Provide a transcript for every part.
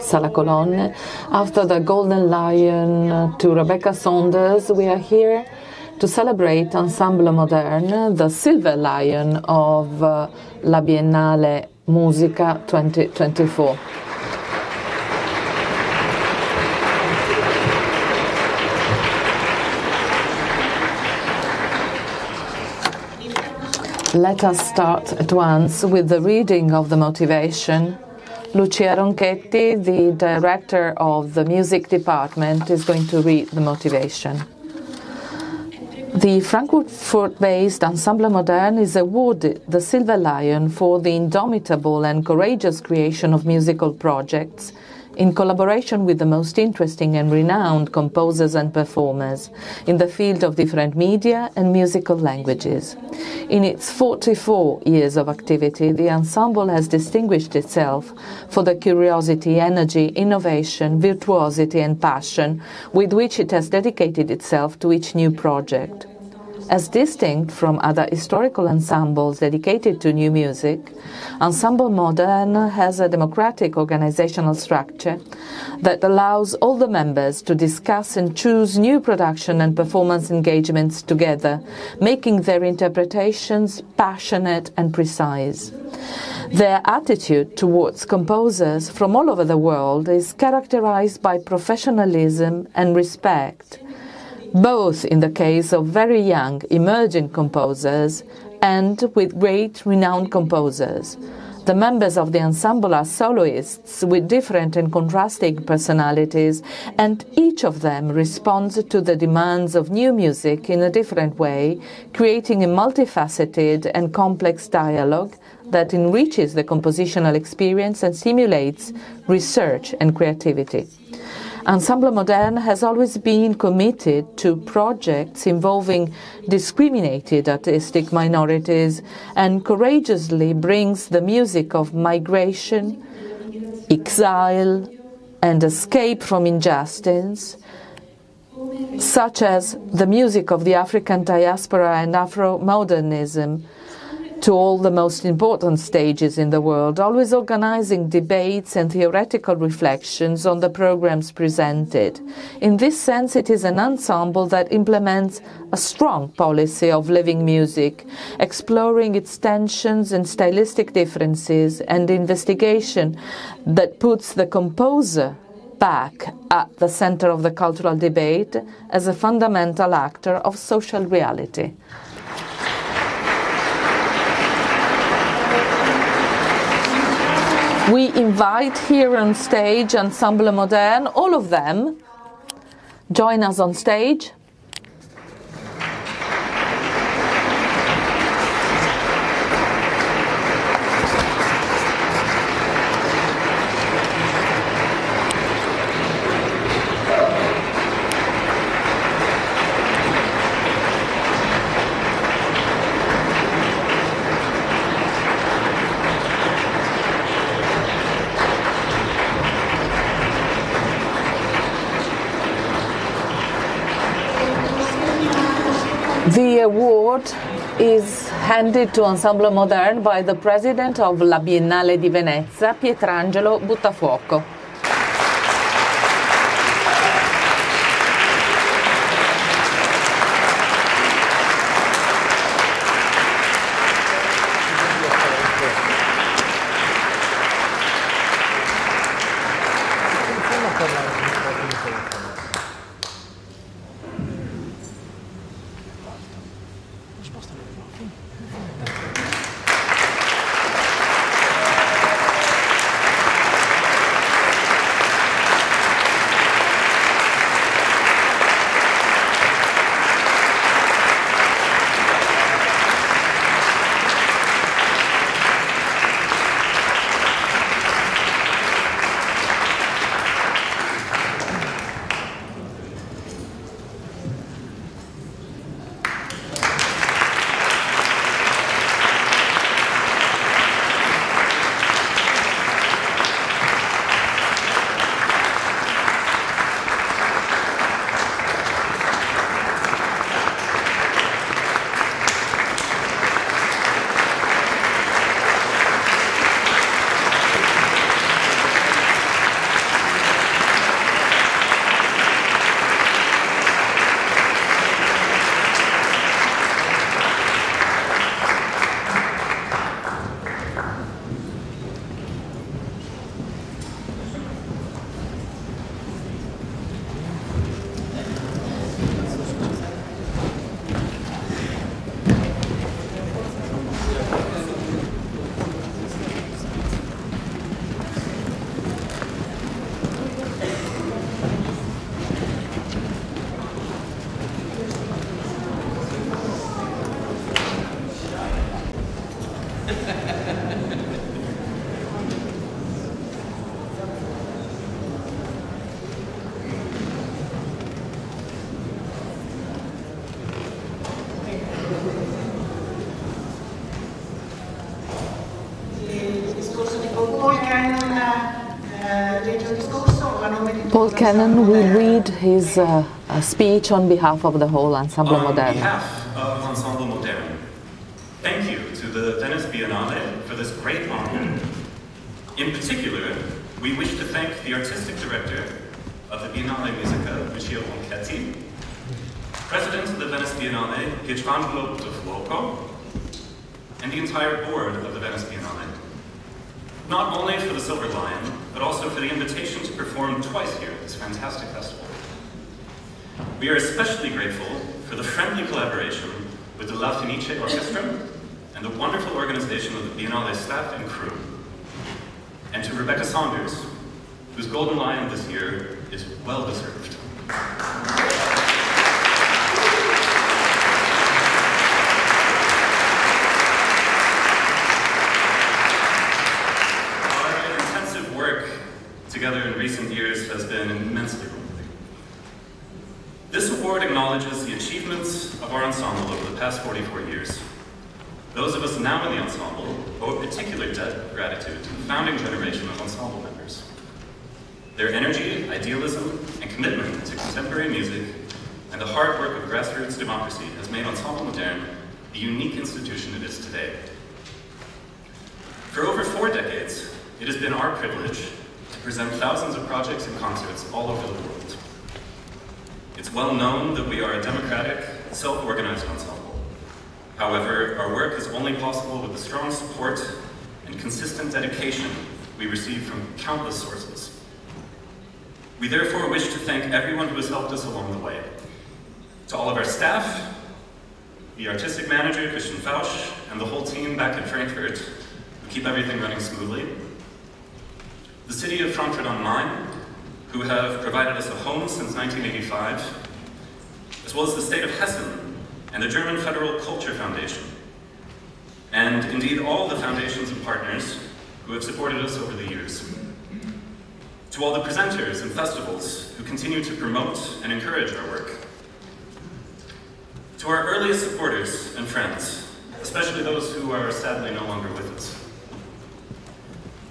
Sala Colonne. After the Golden Lion to Rebecca Saunders, we are here to celebrate Ensemble Modern, the Silver Lion of uh, La Biennale Musica 2024. Let us start at once with the reading of the motivation Lucia Ronchetti, the director of the music department, is going to read the motivation. The Frankfurt based Ensemble Modern is awarded the Silver Lion for the indomitable and courageous creation of musical projects in collaboration with the most interesting and renowned composers and performers in the field of different media and musical languages. In its 44 years of activity, the ensemble has distinguished itself for the curiosity, energy, innovation, virtuosity, and passion with which it has dedicated itself to each new project. As distinct from other historical ensembles dedicated to new music, Ensemble Modern has a democratic organizational structure that allows all the members to discuss and choose new production and performance engagements together, making their interpretations passionate and precise. Their attitude towards composers from all over the world is characterized by professionalism and respect both in the case of very young emerging composers and with great renowned composers. The members of the ensemble are soloists with different and contrasting personalities, and each of them responds to the demands of new music in a different way, creating a multifaceted and complex dialogue that enriches the compositional experience and stimulates research and creativity. Ensemble Modern has always been committed to projects involving discriminated artistic minorities and courageously brings the music of migration, exile, and escape from injustice, such as the music of the African diaspora and Afro modernism to all the most important stages in the world, always organizing debates and theoretical reflections on the programs presented. In this sense, it is an ensemble that implements a strong policy of living music, exploring its tensions and stylistic differences, and investigation that puts the composer back at the center of the cultural debate as a fundamental actor of social reality. We invite here on stage Ensemble Modern, all of them. Join us on stage. The award is handed to Ensemble Moderne by the president of La Biennale di Venezia, Pietrangelo Buttafuoco. Paul Cannon will read his uh, speech on behalf of the whole Ensemble Modern. On behalf of Ensemble Modern, thank you to the Venice Biennale for this great honor. In particular, we wish to thank the artistic director of the Biennale Musica, Lucia Ronchetti, president of the Venice Biennale, Pietrangelo Buttafuoco, and the entire board of the Venice Biennale. Not only for the Silver Lion, but also for the invitation to perform twice here at this fantastic festival. We are especially grateful for the friendly collaboration with the La Fenice Orchestra and the wonderful organization of the Biennale staff and crew. And to Rebecca Saunders, whose Golden Lion this year is well deserved. Our intensive work together in recent years has been immensely rewarding. This award acknowledges the achievements of our ensemble over the past 44 years. Those of us now in the ensemble owe a particular debt of gratitude to the founding generation of ensemble members. Their energy, idealism, and commitment to contemporary music and the hard work of grassroots democracy has made Ensemble Modern the unique institution it is today. For over four decades, it has been our privilege to present thousands of projects and concerts all over the world. It's well known that we are a democratic, self-organized ensemble. However, our work is only possible with the strong support and consistent dedication we receive from countless sources. We therefore wish to thank everyone who has helped us along the way. To all of our staff, the artistic manager, Christian Fausch, and the whole team back in Frankfurt who keep everything running smoothly. The city of Frankfurt on Main, who have provided us a home since 1985, as well as the state of Hessen and the German Federal Culture Foundation, and indeed all the foundations and partners who have supported us over the years. To all the presenters and festivals who continue to promote and encourage our work. To our earliest supporters and friends, especially those who are sadly no longer with us.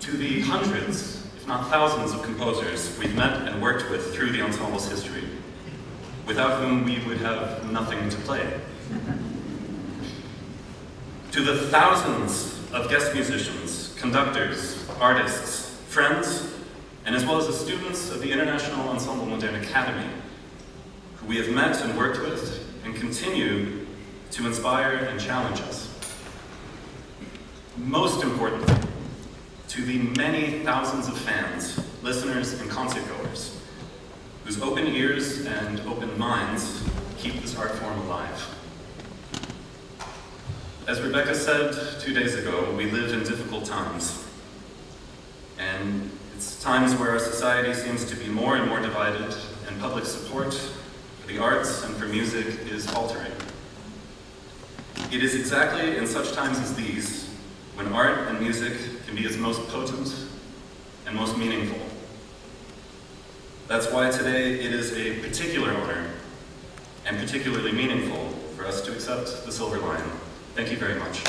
To the hundreds, if not thousands of composers we've met and worked with through the ensemble's history, without whom we would have nothing to play. To the thousands of guest musicians, conductors, artists, friends, and as well as the students of the International Ensemble Modern Academy, who we have met and worked with and continue to inspire and challenge us. Most importantly, to the many thousands of fans, listeners, and concertgoers, whose open ears and open minds keep this art form alive. As Rebecca said two days ago, we live in difficult times. And it's times where our society seems to be more and more divided, and public support for the arts and for music is faltering. It is exactly in such times as these when art and music can be its most potent and most meaningful. That's why today it is a particular honor and particularly meaningful for us to accept the Silver Lion. Thank you very much.